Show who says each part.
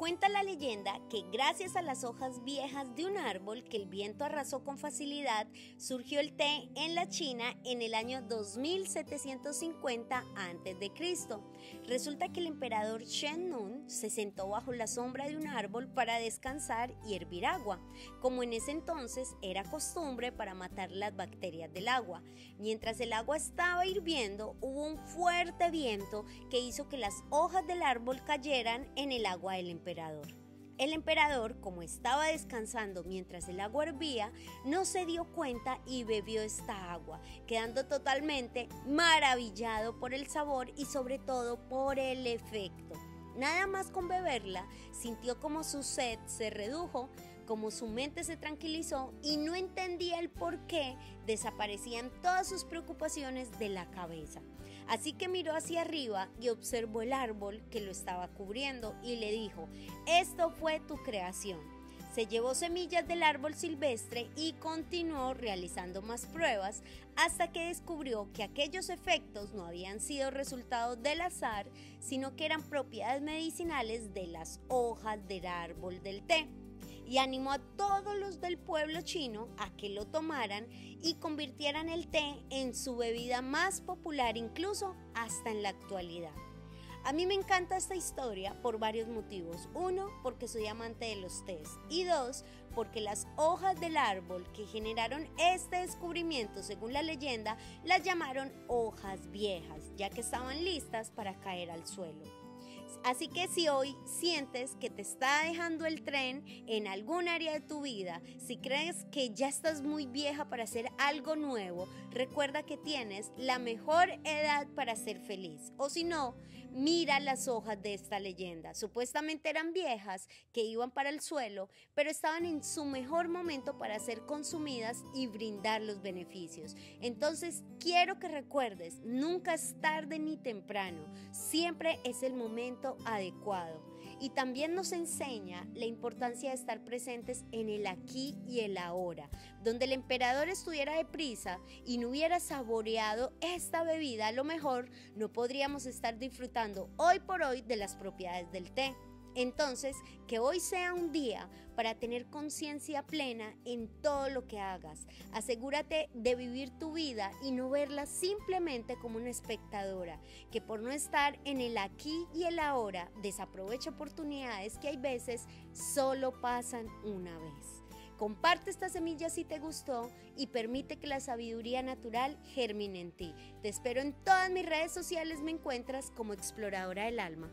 Speaker 1: Cuenta la leyenda que gracias a las hojas viejas de un árbol que el viento arrasó con facilidad, surgió el té en la China en el año 2750 a.C. Resulta que el emperador Shen Nun se sentó bajo la sombra de un árbol para descansar y hervir agua, como en ese entonces era costumbre para matar las bacterias del agua. Mientras el agua estaba hirviendo, hubo un fuerte viento que hizo que las hojas del árbol cayeran en el agua del emperador. El emperador, como estaba descansando mientras el agua hervía, no se dio cuenta y bebió esta agua, quedando totalmente maravillado por el sabor y sobre todo por el efecto. Nada más con beberla, sintió como su sed se redujo, como su mente se tranquilizó y no entendía el por qué desaparecían todas sus preocupaciones de la cabeza. Así que miró hacia arriba y observó el árbol que lo estaba cubriendo y le dijo, esto fue tu creación. Se llevó semillas del árbol silvestre y continuó realizando más pruebas hasta que descubrió que aquellos efectos no habían sido resultado del azar, sino que eran propiedades medicinales de las hojas del árbol del té y animó a todos los del pueblo chino a que lo tomaran y convirtieran el té en su bebida más popular incluso hasta en la actualidad. A mí me encanta esta historia por varios motivos. Uno, porque soy amante de los tés. Y dos, porque las hojas del árbol que generaron este descubrimiento, según la leyenda, las llamaron hojas viejas, ya que estaban listas para caer al suelo. Así que si hoy sientes que te está dejando el tren en algún área de tu vida, si crees que ya estás muy vieja para hacer algo nuevo, recuerda que tienes la mejor edad para ser feliz. O si no, mira las hojas de esta leyenda. Supuestamente eran viejas que iban para el suelo, pero estaban en su mejor momento para ser consumidas y brindar los beneficios. Entonces, quiero que recuerdes, nunca es tarde ni temprano, siempre es el adecuado. Y también nos enseña la importancia de estar presentes en el aquí y el ahora. Donde el emperador estuviera deprisa y no hubiera saboreado esta bebida, a lo mejor no podríamos estar disfrutando hoy por hoy de las propiedades del té. Entonces, que hoy sea un día para tener conciencia plena en todo lo que hagas. Asegúrate de vivir tu vida y no verla simplemente como una espectadora, que por no estar en el aquí y el ahora desaprovecha oportunidades que hay veces solo pasan una vez. Comparte esta semilla si te gustó y permite que la sabiduría natural germine en ti. Te espero en todas mis redes sociales, me encuentras como exploradora del alma.